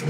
Hey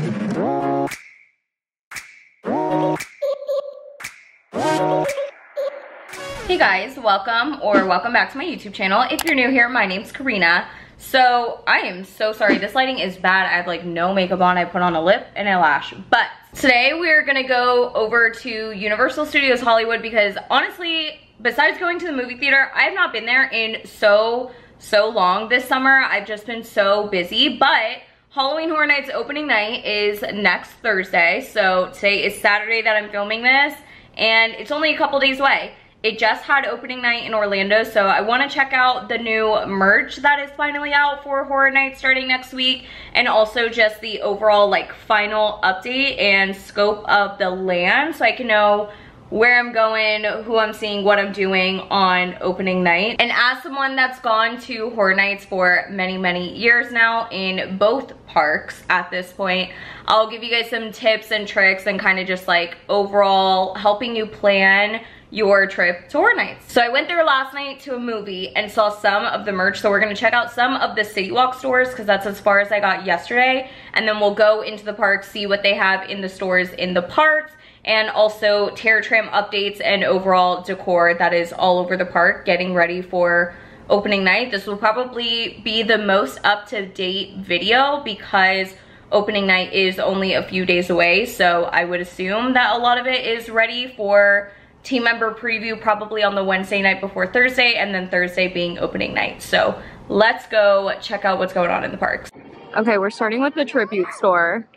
guys, welcome or welcome back to my YouTube channel. If you're new here, my name's Corina. So I am so sorry, this lighting is bad. I have like no makeup on, I put on a lip and a lash. But today we're gonna go over to Universal Studios Hollywood because honestly, besides going to the movie theater, I have not been there in so, so long this summer. I've just been so busy, but Halloween Horror Nights opening night is next Thursday. So today is Saturday that I'm filming this and it's only a couple days away. It just had opening night in Orlando, so I want to check out the new merch that is finally out for Horror Night starting next week, and also just the overall like final update and scope of the land so I can know where I'm going, who I'm seeing, what I'm doing on opening night. And as someone that's gone to Horror Nights for many, many years now in both parks at this point, I'll give you guys some tips and tricks and kind of just like overall helping you plan your trip to Horror Nights. So I went there last night to a movie and saw some of the merch. So we're gonna check out some of the City Walk stores because that's as far as I got yesterday. And then we'll go into the park, see what they have in the stores in the parks and also Terror Tram updates and overall decor that is all over the park getting ready for opening night. This will probably be the most up-to-date video because opening night is only a few days away. So I would assume that a lot of it is ready for team member preview probably on the Wednesday night before Thursday and then Thursday being opening night. So let's go check out what's going on in the parks. Okay, we're starting with the tribute store.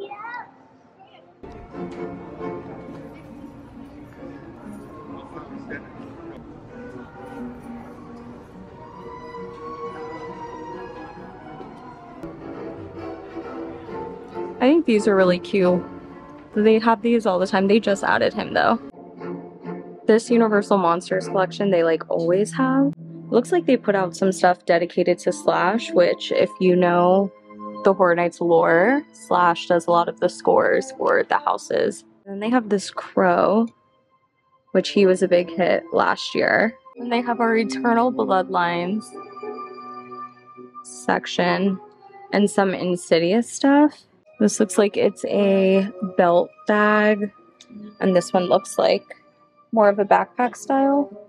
I think these are really cute. They have these all the time. They just added him though. This Universal Monsters collection they like always have. Looks like they put out some stuff dedicated to Slash, which if you know the Horror Nights lore, Slash does a lot of the scores for the houses. And they have this crow, which he was a big hit last year. And they have our Eternal Bloodlines section and some Insidious stuff. This looks like it's a belt bag, and this one looks like more of a backpack style.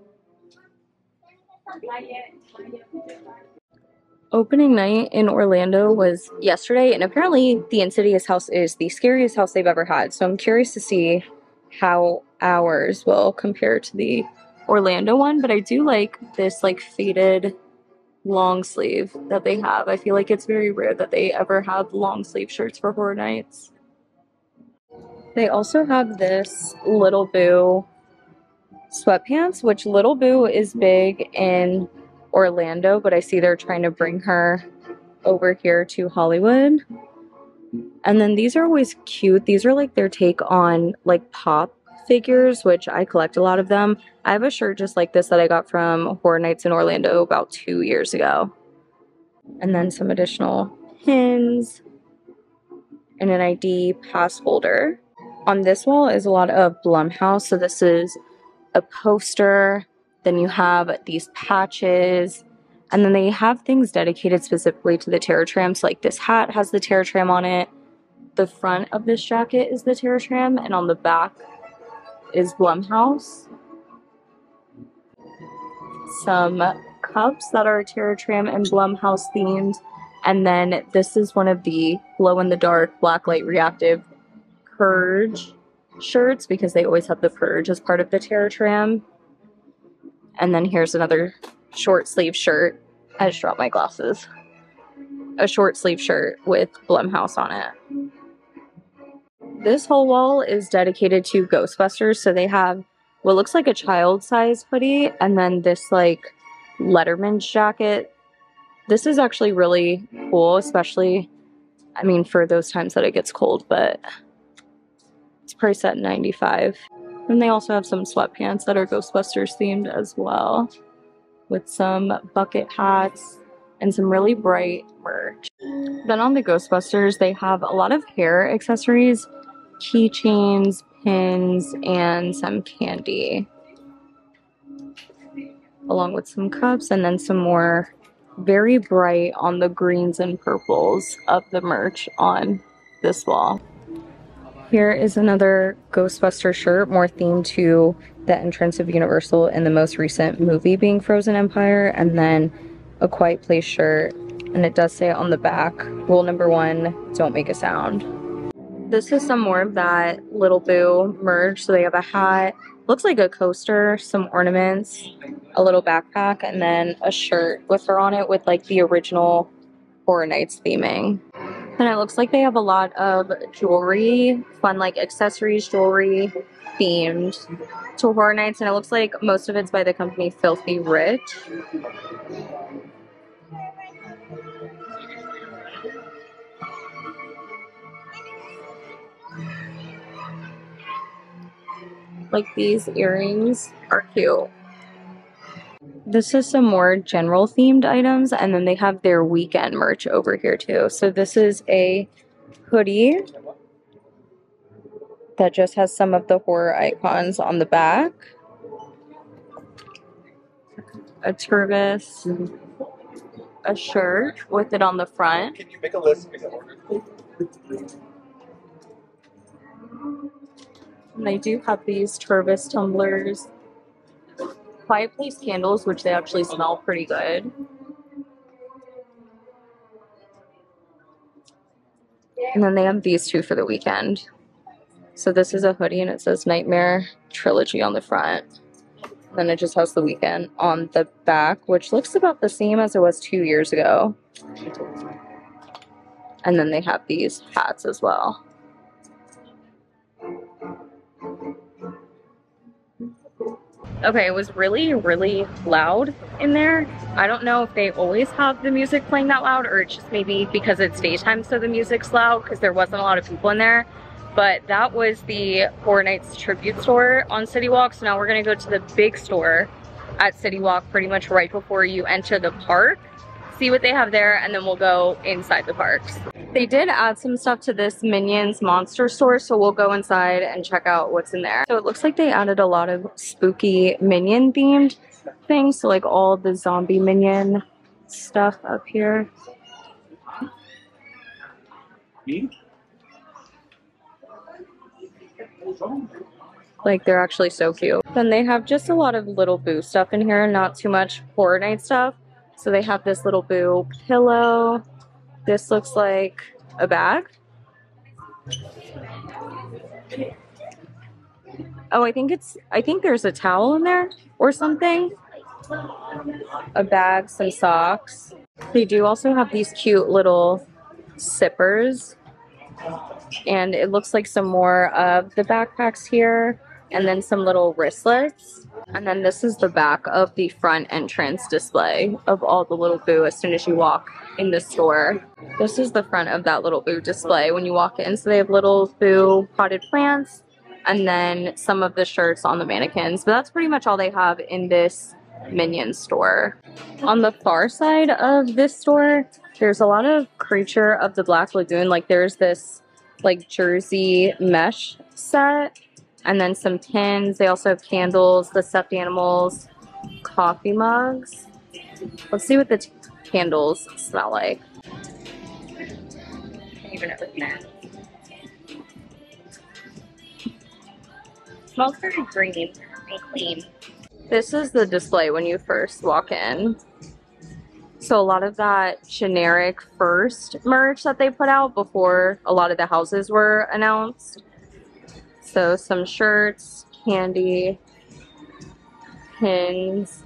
Opening night in Orlando was yesterday, and apparently the Insidious house is the scariest house they've ever had. So I'm curious to see how ours will compare to the Orlando one. But I do like this like faded long sleeve that they have. I feel like it's very rare that they ever have long sleeve shirts for Horror Nights. They also have this Little Boo sweatpants, which Little Boo is big in Orlando, but I see they're trying to bring her over here to Hollywood. And then these are always cute. These are like their take on like pop figures, which I collect a lot of them. I have a shirt just like this that I got from Horror Nights in Orlando about two years ago. And then some additional pins and an ID pass holder. On this wall is a lot of Blumhouse. So this is a poster. Then you have these patches. And then they have things dedicated specifically to the Terror Trams. Like this hat has the Terror Tram on it. The front of this jacket is the Terror Tram. And on the back is Blumhouse. Some cups that are Terror Tram and Blumhouse themed. And then this is one of the glow in the dark black light reactive purge shirts because they always have the purge as part of the Terror Tram. And then here's another short sleeve shirt. I just dropped my glasses. A short sleeve shirt with Blumhouse on it. This whole wall is dedicated to Ghostbusters. So they have what looks like a child size hoodie and then this like Letterman's jacket. This is actually really cool, especially, I mean, for those times that it gets cold, but it's priced at 95 And they also have some sweatpants that are Ghostbusters themed as well, with some bucket hats and some really bright merch. Then on the Ghostbusters, they have a lot of hair accessories, keychains, pins, and some candy. Along with some cups and then some more very bright on the greens and purples of the merch on this wall. Here is another Ghostbuster shirt, more themed to the entrance of Universal in the most recent movie being Frozen Empire, and then a Quiet Place shirt. And it does say on the back, rule number one, don't make a sound. This is some more of that Little Boo merch. So they have a hat, looks like a coaster, some ornaments, a little backpack, and then a shirt with her on it with like the original Horror Nights theming. And it looks like they have a lot of jewelry, fun like accessories, jewelry themed to Horror Nights. And it looks like most of it's by the company Filthy Rich. Like these earrings are cute. This is some more general themed items, and then they have their Weeknd merch over here too. So this is a hoodie that just has some of the horror icons on the back. A Tervis, a shirt with it on the front. Can you make a list? And they do have these Tervis tumblers Quiet Place candles, which they actually smell pretty good. And then they have these two for the Weeknd. So this is a hoodie and it says Nightmare Trilogy on the front. And then it just has the Weeknd on the back, which looks about the same as it was two years ago. And then they have these hats as well. Okay, it was really, really loud in there. I don't know if they always have the music playing that loud or it's just maybe because it's daytime so the music's loud because there wasn't a lot of people in there. But that was the Horror Nights tribute store on City Walk. So now we're gonna go to the big store at City Walk pretty much right before you enter the park see what they have there, and then we'll go inside the parks. They did add some stuff to this Minions monster store, so we'll go inside and check out what's in there. So it looks like they added a lot of spooky Minion themed things, so like all the zombie Minion stuff up here. Like they're actually so cute. Then they have just a lot of little boo stuff in here, not too much horror night stuff. So they have this little boo pillow. This looks like a bag. Oh, I think it's, I think there's a towel in there or something. A bag, some socks. They do also have these cute little sippers. And it looks like some more of the backpacks here. And then some little wristlets. And then this is the back of the front entrance display of all the little boo as soon as you walk in the store. This is the front of that little boo display when you walk in. So they have little boo potted plants and then some of the shirts on the mannequins. But that's pretty much all they have in this Minion store. On the far side of this store, there's a lot of Creature of the Black Lagoon. Like there's this like jersey mesh set and then some tins. They also have candles, the stuffed animals, coffee mugs. Let's see what the candles smell like. Even Smells very green and clean. This is the display when you first walk in. So a lot of that generic first merch that they put out before a lot of the houses were announced so some shirts, candy, pins,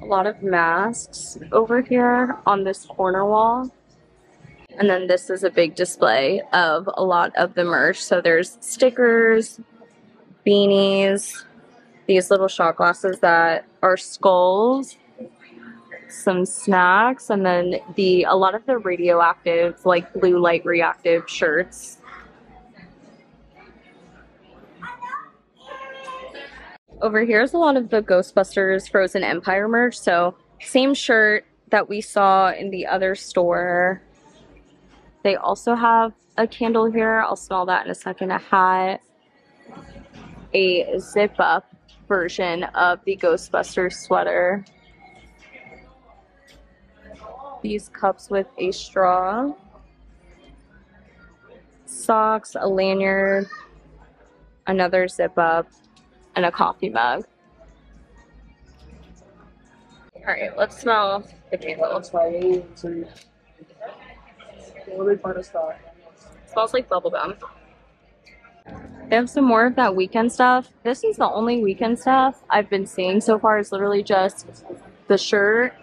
a lot of masks over here on this corner wall. And then this is a big display of a lot of the merch. So there's stickers, beanies, these little shot glasses that are skulls, some snacks, and then the a lot of the radioactive, like blue light reactive shirts over here is a lot of the Ghostbusters Frozen Empire merch. So same shirt that we saw in the other store. They also have a candle here. I'll smell that in a second. A hat. A zip up version of the Ghostbusters sweater. these cups with a straw, socks, a lanyard, another zip up, and a coffee mug. All right, let's smell the candle. smells like bubblegum. They have some more of that Weeknd stuff. This is the only Weeknd stuff I've been seeing so far is literally just the shirt,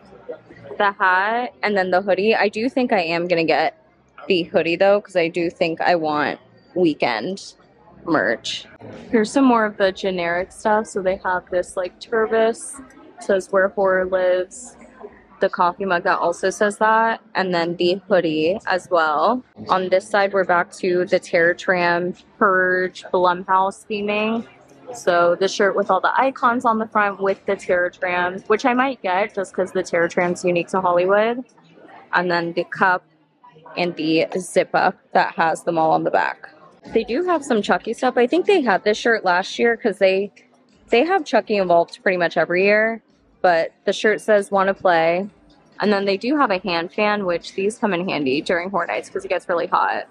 the hat, and then the hoodie. I do think I am to get the hoodie though because I do think I want Weeknd merch. Here's some more of the generic stuff. So they have this like Tervis, says where horror lives, the coffee mug that also says that, and then the hoodie as well. On this side, we're back to the Terror Tram Purge Blumhouse theming. So the shirt with all the icons on the front with the Terror Tram, which I might get just because the Terror Tram's unique to Hollywood. And then the cup and the zip up that has them all on the back. They do have some Chucky stuff. I think they had this shirt last year because they they have Chucky involved pretty much every year but the shirt says want to play. And then they do have a hand fan, which these come in handy during horror nights because it gets really hot.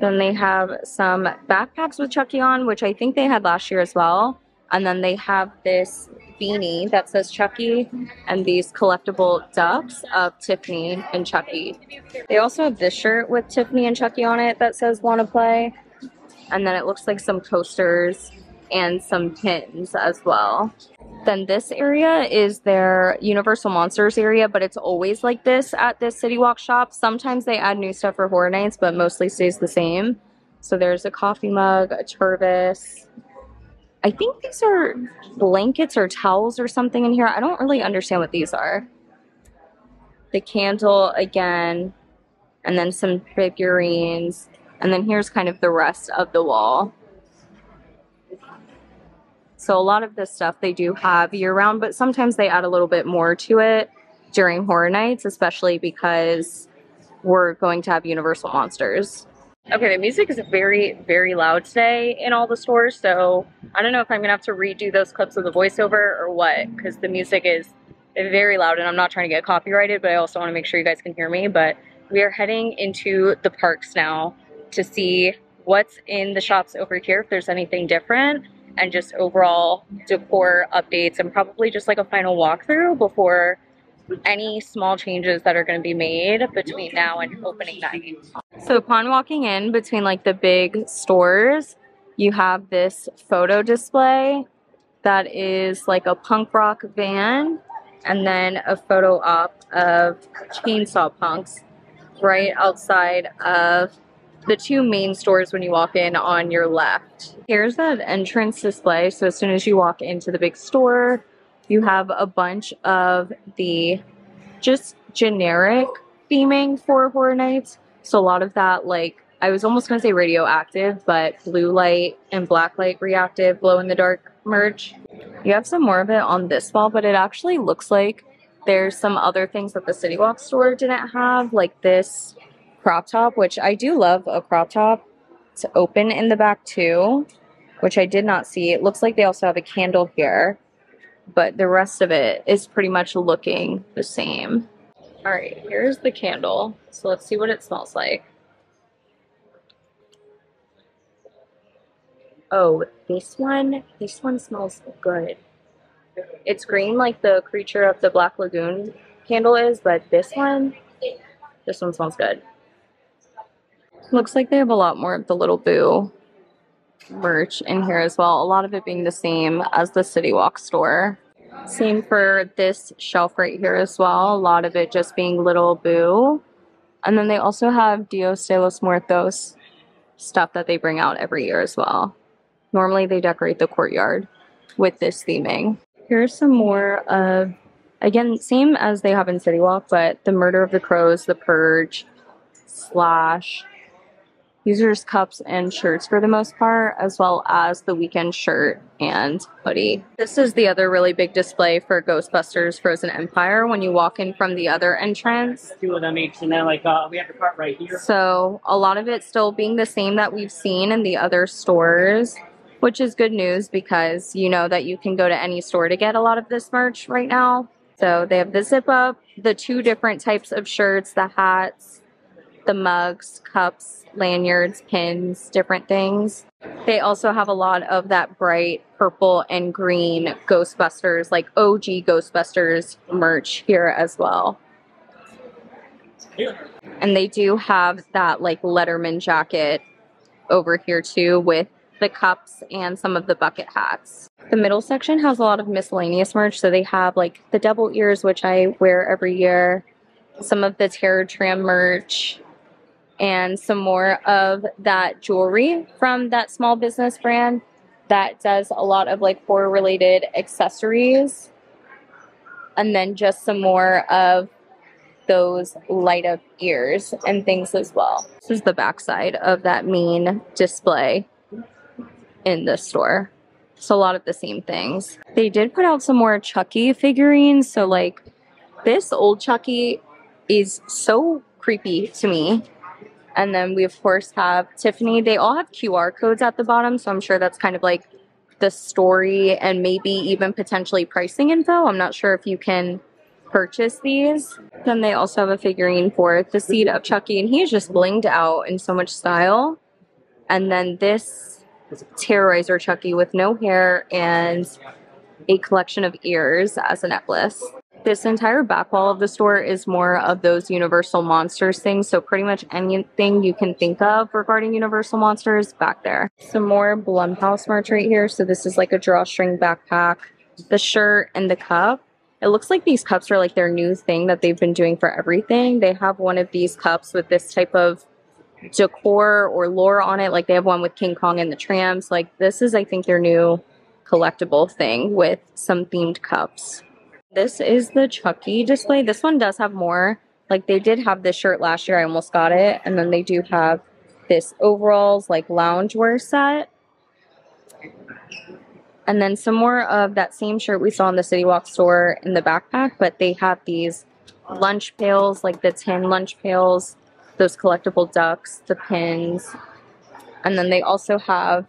Then they have some backpacks with Chucky on, which I think they had last year as well. And then they have this beanie that says Chucky and these collectible ducks of Tiffany and Chucky. They also have this shirt with Tiffany and Chucky on it that says want to play. And then it looks like some coasters and some pins as well. Then this area is their Universal Monsters area, but it's always like this at this City Walk shop. Sometimes they add new stuff for Horror Nights, but mostly stays the same. So there's a coffee mug, a Tervis. I think these are blankets or towels or something in here. I don't really understand what these are. The candle again, and then some figurines. And then here's kind of the rest of the wall. So a lot of this stuff they do have year round, but sometimes they add a little bit more to it during horror nights, especially because we're going to have Universal Monsters. Okay, the music is very, very loud today in all the stores, so I don't know if I'm gonna have to redo those clips of the voiceover or what, because the music is very loud and I'm not trying to get copyrighted, but I also wanna make sure you guys can hear me. But we are heading into the parks now to see what's in the shops over here, if there's anything different and just overall decor updates and probably just like a final walkthrough before any small changes that are going to be made between now and opening night. So upon walking in between like the big stores, you have this photo display that is like a punk rock van and then a photo op of chainsaw punks right outside of the two main stores when you walk in on your left. Here's that entrance display. So as soon as you walk into the big store, you have a bunch of the just generic theming for Horror Nights. So a lot of that, like, I was almost to say radioactive, but blue light and black light reactive glow in the dark merch. You have some more of it on this wall, but it actually looks like there's some other things that the City Walk store didn't have, like this crop top, which I do love a crop top. It's open in the back too, which I did not see. It looks like they also have a candle here, but the rest of it is pretty much looking the same. All right, here's the candle. So let's see what it smells like. Oh, this one, this one smells good. It's green like the creature of the Black Lagoon candle is, but this one, this one smells good. Looks like they have a lot more of the Little Boo merch in here as well. A lot of it being the same as the City Walk store. Same for this shelf right here as well. A lot of it just being Little Boo. And then they also have Dios de los Muertos stuff that they bring out every year as well. Normally they decorate the courtyard with this theming. Here's some more of, again, same as they have in City Walk, but the Murder of the Crows, The Purge, Slash, just cups and shirts for the most part, as well as the Weeknd shirt and hoodie. This is the other really big display for Ghostbusters Frozen Empire when you walk in from the other entrance. Two of them each, and then like uh, we have the cart right here. So a lot of it still being the same that we've seen in the other stores, which is good news because you know that you can go to any store to get a lot of this merch right now. So they have the zip up, the two different types of shirts, the hats, the mugs, cups, lanyards, pins, different things. They also have a lot of that bright purple and green Ghostbusters, like OG Ghostbusters merch here as well. And they do have that like Letterman jacket over here too with the cups and some of the bucket hats. The middle section has a lot of miscellaneous merch. So they have like the double ears, which I wear every year, some of the Terror Tram merch, and some more of that jewelry from that small business brand that does a lot of like horror related accessories. And then just some more of those light up ears and things as well. This is the backside of that main display in the store. So a lot of the same things. They did put out some more Chucky figurines. So like this old Chucky is so creepy to me. And then we of course have Tiffany. They all have QR codes at the bottom. So I'm sure that's kind of like the story and maybe even potentially pricing info. I'm not sure if you can purchase these. Then they also have a figurine for the seed of Chucky and he's just blinged out in so much style. And then this Terrorizer Chucky with no hair and a collection of ears as a necklace. This entire back wall of the store is more of those Universal Monsters things. So pretty much anything you can think of regarding Universal Monsters back there. Some more Blumhouse merch right here. So this is like a drawstring backpack, the shirt and the cup. It looks like these cups are like their new thing that they've been doing for everything. They have one of these cups with this type of decor or lore on it. Like they have one with King Kong and the trams. Like this is, I think, their new collectible thing with some themed cups. This is the Chucky display. This one does have more. Like they did have this shirt last year. I almost got it. And then they do have this overalls like loungewear set. And then some more of that same shirt we saw in the City Walk store in the backpack, but they have these lunch pails, like the tin lunch pails those collectible ducks, the pins, and then they also have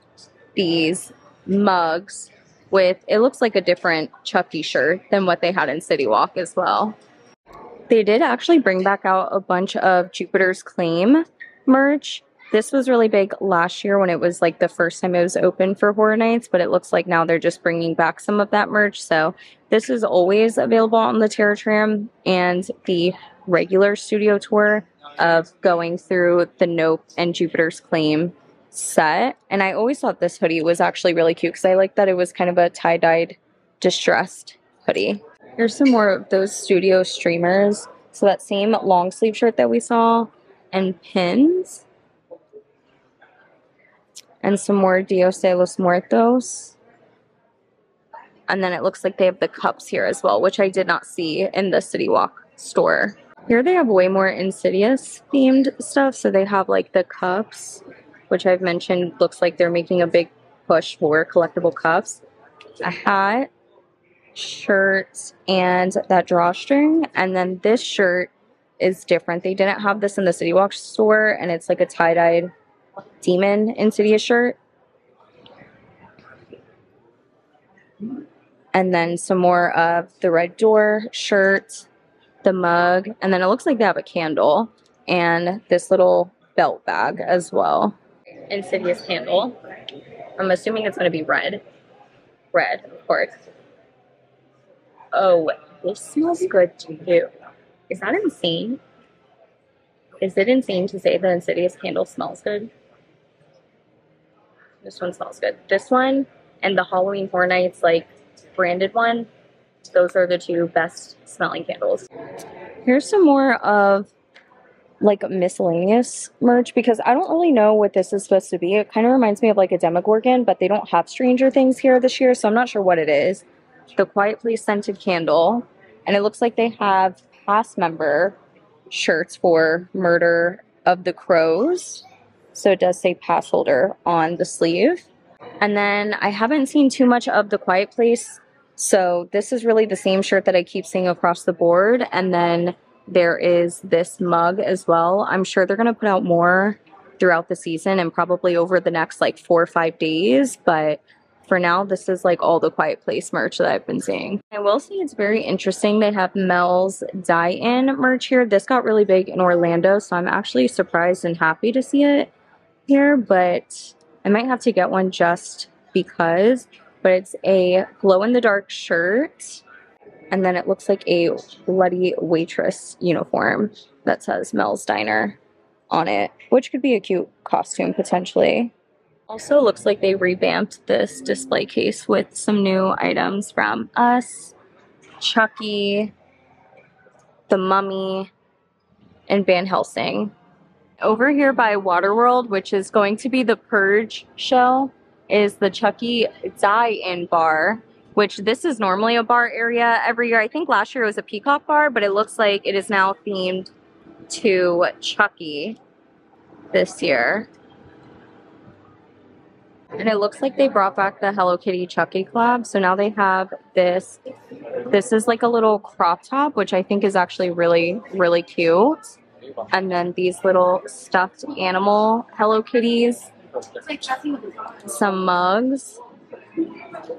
these mugs with it looks like a different Chucky shirt than what they had in City Walk as well. They did actually bring back out a bunch of Jupiter's Claim merch. This was really big last year when it was like the first time it was open for Horror Nights, but it looks like now they're just bringing back some of that merch. So this is always available on the Terror Tram and the regular studio tour of going through the Nope and Jupiter's Claim set. And I always thought this hoodie was actually really cute because I like that it was kind of a tie dyed distressed hoodie. Here's some more of those studio streamers. So that same long sleeve shirt that we saw and pins. And some more Dios de los Muertos. And then it looks like they have the cups here as well, which I did not see in the City Walk store. Here they have way more Insidious themed stuff. So they have like the cups, which I've mentioned looks like they're making a big push for collectible cuffs, a hat, shirt, and that drawstring. And then this shirt is different. They didn't have this in the City Walk store, and it's like a tie dyed demon Insidious shirt. And then some more of the Red Door shirt the mug, and then it looks like they have a candle and this little belt bag as well. Insidious candle. I'm assuming it's going to be red. Red, of course. Oh, this smells good too. Is that insane? Is it insane to say the Insidious candle smells good? This one smells good. This one and the Halloween Horror Nights like branded one those are the two best smelling candles. Here's some more of like miscellaneous merch because I don't really know what this is supposed to be. It kind of reminds me of like a Demogorgon, but they don't have Stranger Things here this year, so I'm not sure what it is. The Quiet Place scented candle, and it looks like they have past member shirts for Murder of the Crows. So it does say pass holder on the sleeve. And then I haven't seen too much of the Quiet Place so this is really the same shirt that I keep seeing across the board. And then there is this mug as well. I'm sure they're going to put out more throughout the season and probably over the next like four or five days. But for now, this is like all the Quiet Place merch that I've been seeing. I will say it's very interesting. They have Mel's Die-In merch here. This got really big in Orlando, so I'm actually surprised and happy to see it here, but I might have to get one just because. But it's a glow-in-the-dark shirt, and then it looks like a bloody waitress uniform that says Mel's Diner on it, which could be a cute costume potentially. Also looks like they revamped this display case with some new items from Us, Chucky, The Mummy, and Van Helsing. Over here by Waterworld, which is going to be the Purge show, is the Chucky Die-In Bar, which this is normally a bar area every year. I think last year it was a Peacock bar, but it looks like it is now themed to Chucky this year. And it looks like they brought back the Hello Kitty Chucky collab. So now they have this. This is like a little crop top, which I think is actually really, really cute. And then these little stuffed animal Hello Kitties. Some mugs.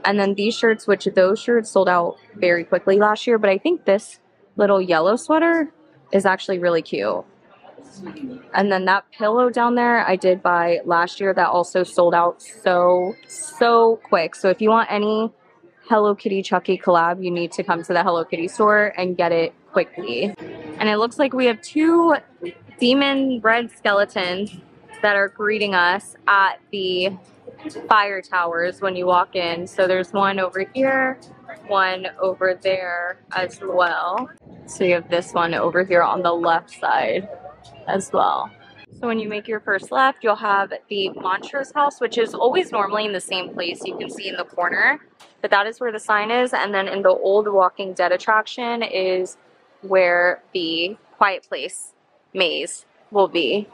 And then these shirts, which those shirts sold out very quickly last year. But I think this little yellow sweater is actually really cute. And then that pillow down there I did buy last year that also sold out so, so quick. So if you want any Hello Kitty Chucky collab, you need to come to the Hello Kitty store and get it quickly. And it looks like we have two demon red skeletons that are greeting us at the fire towers when you walk in. So there's one over here, one over there as well. So you have this one over here on the left side as well. So when you make your first left, you'll have the Montrose house, which is always normally in the same place you can see in the corner, but that is where the sign is. And then in the old Walking Dead attraction is where the Quiet Place maze will be.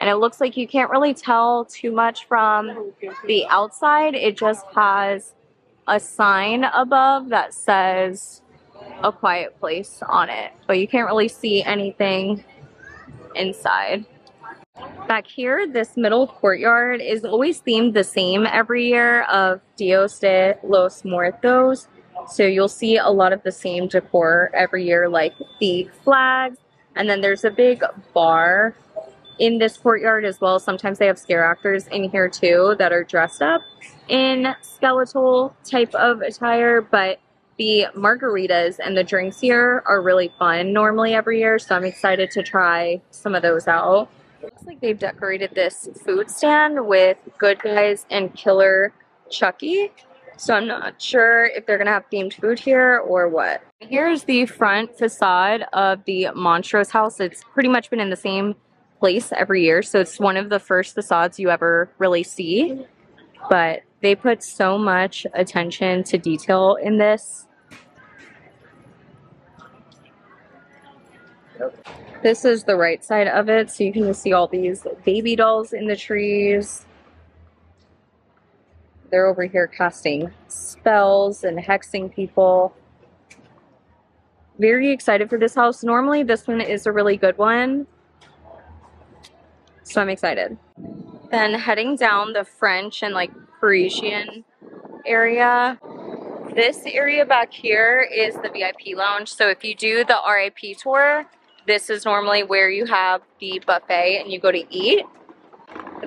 And it looks like you can't really tell too much from the outside. It just has a sign above that says a quiet place on it, but you can't really see anything inside. Back here, this middle courtyard is always themed the same every year of Dios de los Muertos. So you'll see a lot of the same decor every year, like the flags. And then there's a big bar in this courtyard as well. Sometimes they have scare actors in here too that are dressed up in skeletal type of attire. But the margaritas and the drinks here are really fun normally every year, so I'm excited to try some of those out. looks like they've decorated this food stand with Good Guys and Killer Chucky. So I'm not sure if they're gonna have themed food here or what. Here's the front facade of the Montrose house. It's pretty much been in the same place every year. So it's one of the first facades you ever really see. But they put so much attention to detail in this This is the right side of it, so you can see all these baby dolls in the trees. They're over here casting spells and hexing people. Very excited for this house. Normally this one is a really good one. So I'm excited. Then heading down the French and like Parisian area. This area back here is the VIP lounge. So if you do the RIP tour, this is normally where you have the buffet and you go to eat.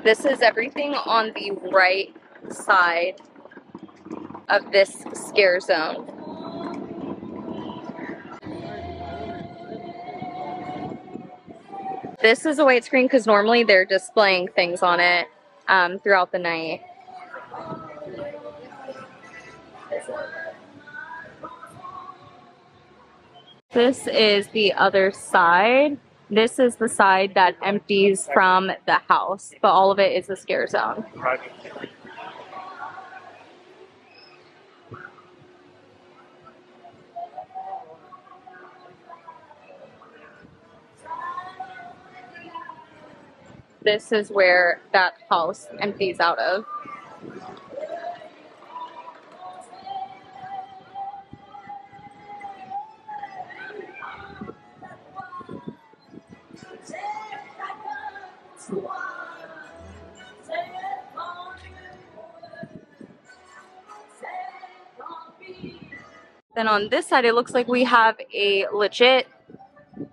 This is everything on the right side of this scare zone. This is a white screen because normally they're displaying things on it um, throughout the night. This is the other side. This is the side that empties from the house, but all of it is a scare zone. This is where that house empties out of. Then on this side, it looks like we have a legit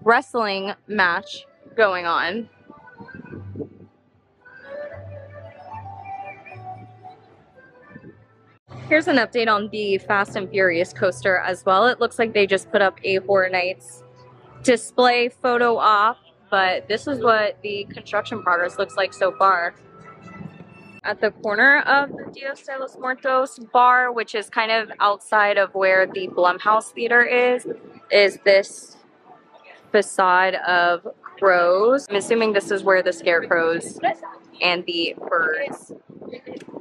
wrestling match going on. Here's an update on the Fast and Furious coaster as well. It looks like they just put up a Horror Nights display photo op, but this is what the construction progress looks like so far. At the corner of the Dios de los Muertos bar, which is kind of outside of where the Blumhouse Theater is, is this facade of crows. I'm assuming this is where the scarecrows and the birds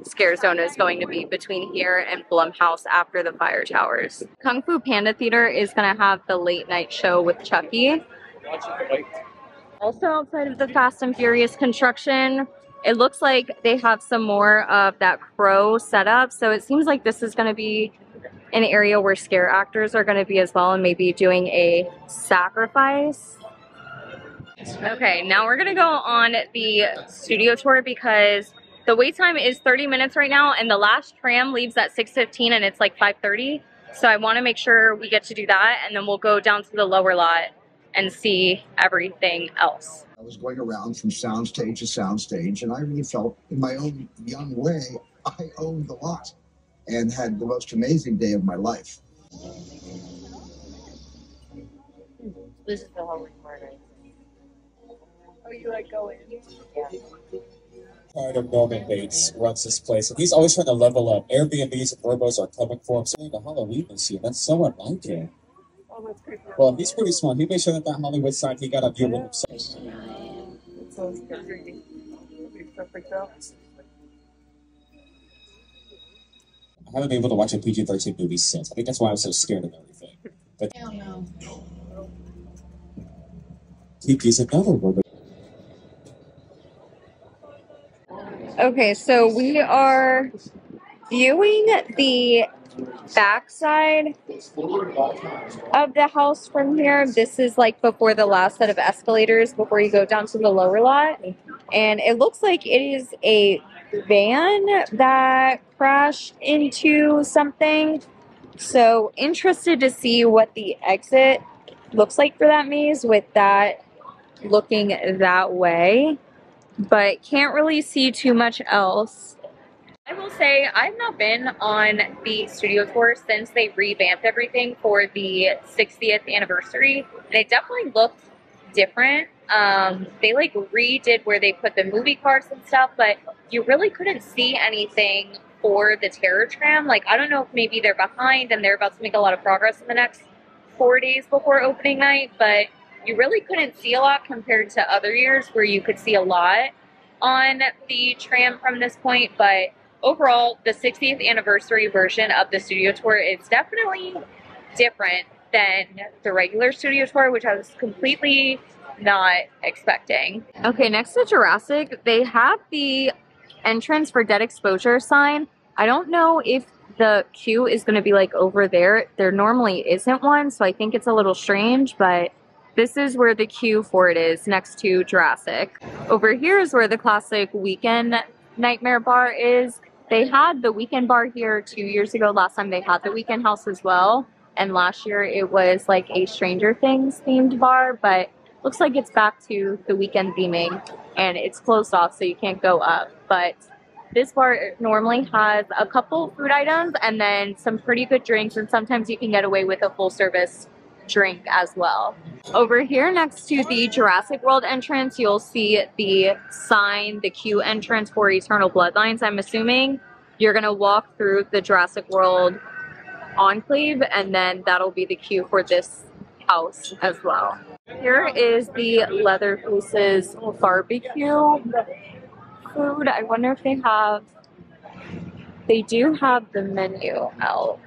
scare zone is going to be between here and Blumhouse after the fire towers. Kung Fu Panda Theater is going to have the late night show with Chucky. Also outside of the Fast and Furious construction, it looks like they have some more of that crow setup. So it seems like this is going to be an area where scare actors are going to be as well and maybe doing a sacrifice. Okay, now we're going to go on the studio tour because the wait time is 30 minutes right now and the last tram leaves at 6.15 and it's like 5.30. So I want to make sure we get to do that and then we'll go down to the lower lot and see everything else. I was going around from soundstage to soundstage, and I really felt, in my own young way, I owned the lot and had the most amazing day of my life. This is the Holy Murder. Oh, you like go in? Yeah. Part of Norman Bates runs this place, and he's always trying to level up. Airbnbs and Vrbos are coming for him. So the Halloween this year, that's so unlike him. Oh, that's creepy. Well, he's pretty smart. He made sure that that Hollywood sign he got a view with himself. It sounds creepy. Perfect. I haven't been able to watch a PG-13 movie since. I think that's why I'm so scared of everything. But Hell no. Tiki's another one. Okay, so we are viewing the backside of the house from here. This is like before the last set of escalators before you go down to the lower lot. And it looks like it is a van that crashed into something. So interested to see what the exit looks like for that maze with that looking that way but can't really see too much else. I will say I've not been on the studio tour since they revamped everything for the 60th anniversary, and it definitely looked different. Um, they like redid where they put the movie cars and stuff, but you really couldn't see anything for the Terror Tram. Like I don't know if maybe they're behind and they're about to make a lot of progress in the next four days before opening night, but you really couldn't see a lot compared to other years where you could see a lot on the tram from this point. But overall, the 60th anniversary version of the studio tour is definitely different than the regular studio tour, which I was completely not expecting. Okay, next to Jurassic, they have the entrance for dead exposure sign. I don't know if the queue is going to be like over there. There normally isn't one, so I think it's a little strange, but this is where the queue for it is, next to Jurassic. Over here is where the classic Weeknd Nightmare Bar is. They had the Weeknd bar here two years ago. Last time they had the Weeknd house as well. And last year it was like a Stranger Things themed bar, but looks like it's back to the Weeknd theming and it's closed off so you can't go up. But this bar normally has a couple food items and then some pretty good drinks and sometimes you can get away with a full service drink as well. Over here next to the Jurassic World entrance, you'll see the sign, the queue entrance for Eternal Bloodlines, I'm assuming. You're gonna walk through the Jurassic World enclave and then that'll be the queue for this house as well. Here is the Leatherface's barbecue food. I wonder if they have, they do have the menu out.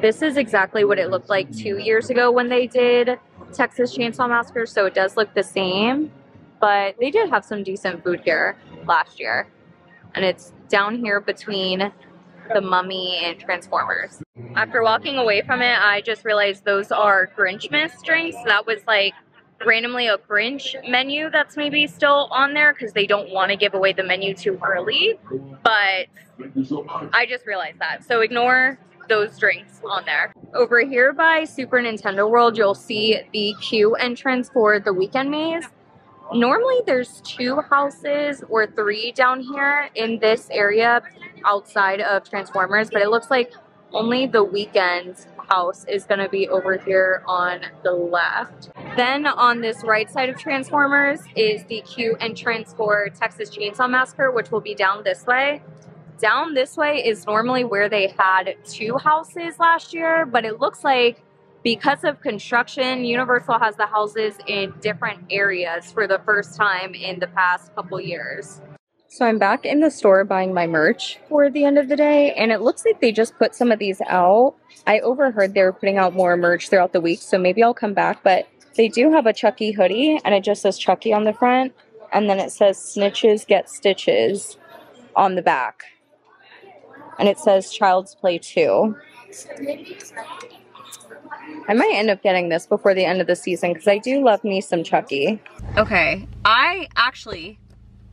This is exactly what it looked like two years ago when they did Texas Chainsaw Massacre, so it does look the same. But they did have some decent food here last year. And it's down here between the Mummy and Transformers. After walking away from it, I just realized those are Grinchmas drinks. That was like randomly a Grinch menu that's maybe still on there because they don't want to give away the menu too early. But I just realized that. So ignore those drinks on there. over here by Super Nintendo World, you'll see the queue entrance for the Weeknd maze. Normally there's two houses or three down here in this area outside of Transformers, but it looks like only the Weeknd house is going to be over here on the left. Then on this right side of Transformers is the queue entrance for Texas Chainsaw Massacre, which will be down this way. Down this way is normally where they had two houses last year, but it looks like because of construction, Universal has the houses in different areas for the first time in the past couple years. So I'm back in the store buying my merch for the end of the day, and it looks like they just put some of these out. I overheard they were putting out more merch throughout the week, so maybe I'll come back, but they do have a Chucky hoodie, and it just says Chucky on the front, and then it says Snitches Get Stitches on the back. And it says Child's Play 2. I might end up getting this before the end of the season because I do love me some Chucky. Okay, I actually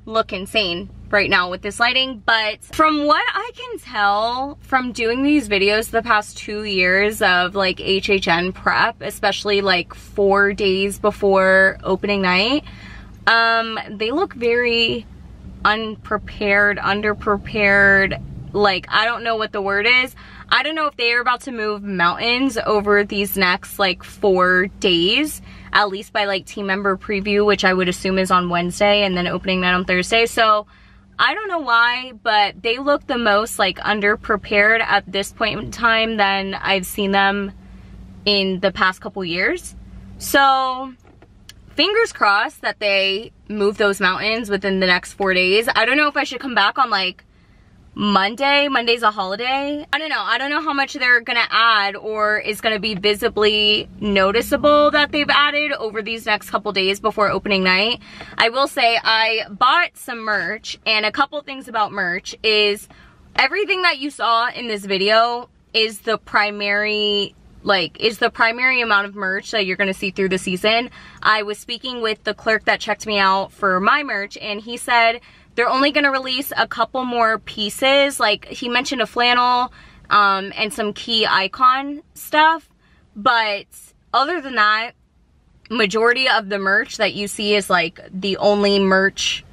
look insane right now with this lighting, but from what I can tell from doing these videos the past two years of like HHN prep, especially like four days before opening night, um, they look very unprepared, underprepared, like I don't know what the word is. I don't know if they are about to move mountains over these next like four days at least by like team member preview, which I would assume is on Wednesday and then opening night on Thursday. So I don't know why, but they look the most like underprepared at this point in time than I've seen them in the past couple years. So fingers crossed that they move those mountains within the next four days. I don't know if I should come back on like Monday. Monday's a holiday. I don't know. I don't know how much they're to add or is to be visibly noticeable that they've added over these next couple days before opening night. I will say I bought some merch and a couple things about merch is everything that you saw in this video is the primary like is the primary amount of merch that you're going to see through the season. I was speaking with the clerk that checked me out for my merch and he said they're only to release a couple more pieces. Like he mentioned a flannel um, and some key icon stuff. But other than that, majority of the merch that you see is like the only merch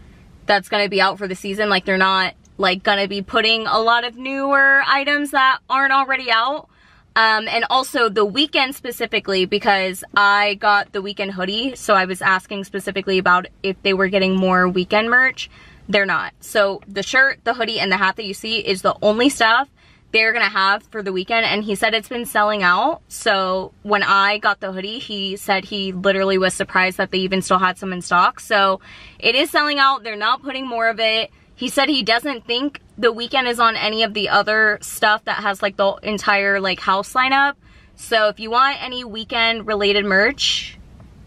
that's to be out for the season. Like they're not like to be putting a lot of newer items that aren't already out. Um, and also the Weeknd specifically because I got the Weeknd hoodie. So I was asking specifically about if they were getting more Weeknd merch. They're not. So the shirt, the hoodie, and the hat that you see is the only stuff they're gonna have for the Weeknd and he said it's been selling out. So when I got the hoodie he said he literally was surprised that they even still had some in stock. So it is selling out. They're not putting more of it. He said he doesn't think the Weeknd is on any of the other stuff that has like the entire like house lineup. So if you want any Weeknd related merch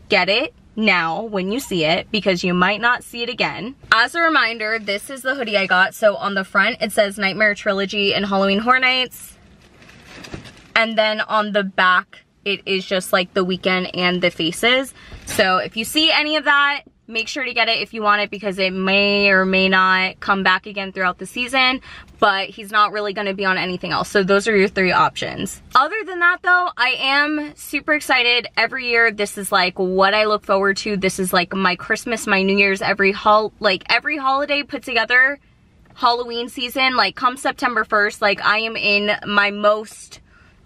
get it now when you see it because you might not see it again. As a reminder, this is the hoodie I got. So on the front, it says Nightmare Trilogy and Halloween Horror Nights. And then on the back, it is just like the Weeknd and the faces. So if you see any of that, make sure to get it if you want it because it may or may not come back again throughout the season but he's not really going to be on anything else. So those are your three options. Other than that though i am super excited every year. This is like what i look forward to. This is like my christmas my new year's every hol like every holiday put together halloween season like come september 1st like i am in my most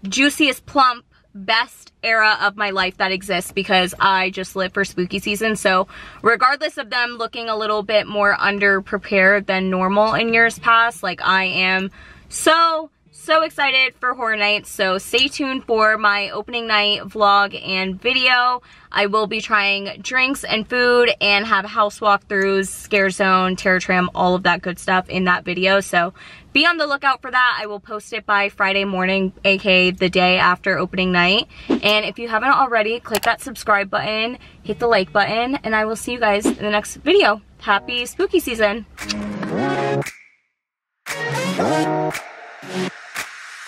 juiciest plump best era of my life that exists because I just live for spooky season. So regardless of them looking a little bit more underprepared than normal in years past, like I am so so excited for Horror Nights, so stay tuned for my opening night vlog and video. I will be trying drinks and food and have house walkthroughs, Scare Zone, Terror Tram, all of that good stuff in that video, so be on the lookout for that. I will post it by Friday morning, aka the day after opening night. And if you haven't already, click that subscribe button, hit the like button, and I will see you guys in the next video. Happy spooky season!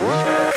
Whoa.